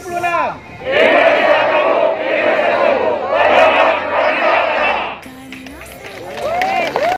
ke-76.